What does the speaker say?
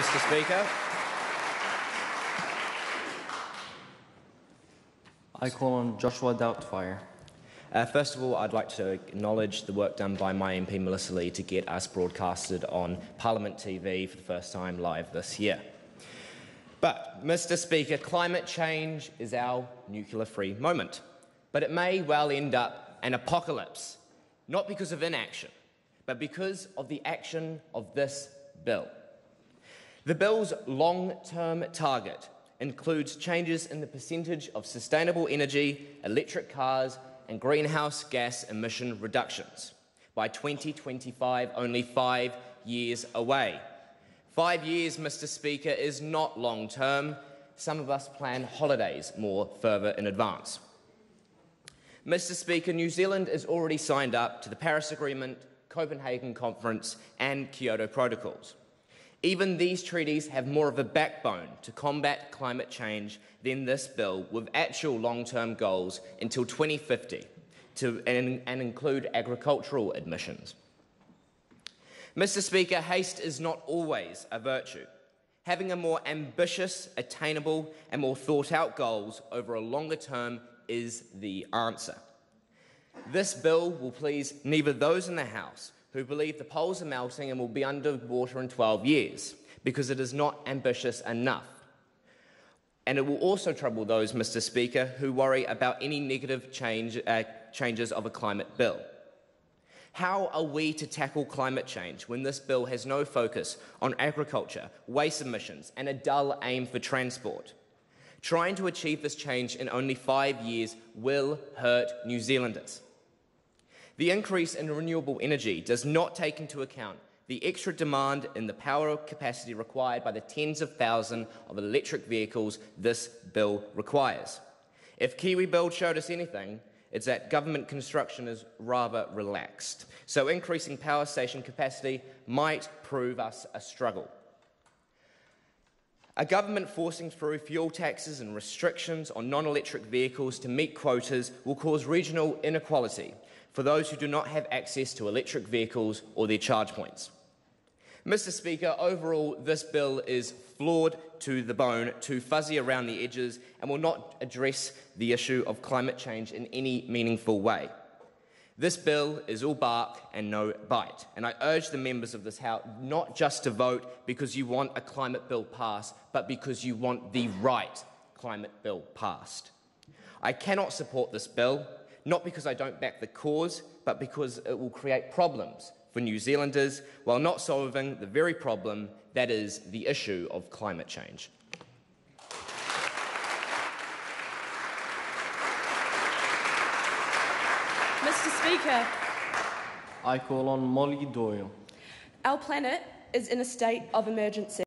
Mr Speaker. I call on Joshua Doubtfire. Uh, first of all, I'd like to acknowledge the work done by my MP Melissa Lee to get us broadcasted on Parliament TV for the first time live this year. But, Mr. Speaker, climate change is our nuclear free moment. But it may well end up an apocalypse, not because of inaction, but because of the action of this bill. The bill's long term target includes changes in the percentage of sustainable energy, electric cars, and greenhouse gas emission reductions. By 2025, only five years away. Five years, Mr. Speaker, is not long term. Some of us plan holidays more further in advance. Mr. Speaker, New Zealand is already signed up to the Paris Agreement, Copenhagen Conference, and Kyoto Protocols. Even these treaties have more of a backbone to combat climate change than this bill, with actual long term goals until 2050 to, and, and include agricultural emissions. Mr. Speaker, haste is not always a virtue. Having a more ambitious, attainable, and more thought out goals over a longer term is the answer. This bill will please neither those in the House who believe the poles are melting and will be underwater in 12 years, because it is not ambitious enough. And it will also trouble those, Mr. Speaker, who worry about any negative change, uh, changes of a climate bill. How are we to tackle climate change when this bill has no focus on agriculture, waste emissions, and a dull aim for transport? Trying to achieve this change in only five years will hurt New Zealanders. The increase in renewable energy does not take into account the extra demand in the power capacity required by the tens of thousands of electric vehicles this bill requires. If Kiwi Build showed us anything, it's that government construction is rather relaxed. So increasing power station capacity might prove us a struggle. A government forcing through fuel taxes and restrictions on non electric vehicles to meet quotas will cause regional inequality for those who do not have access to electric vehicles or their charge points. Mr. Speaker, overall, this bill is flawed to the bone, too fuzzy around the edges, and will not address the issue of climate change in any meaningful way. This bill is all bark and no bite, and I urge the members of this House not just to vote because you want a climate bill passed, but because you want the right climate bill passed. I cannot support this bill not because I don't back the cause, but because it will create problems for New Zealanders while not solving the very problem that is the issue of climate change. Mr. Speaker, I call on Molly Doyle. our planet is in a state of emergency.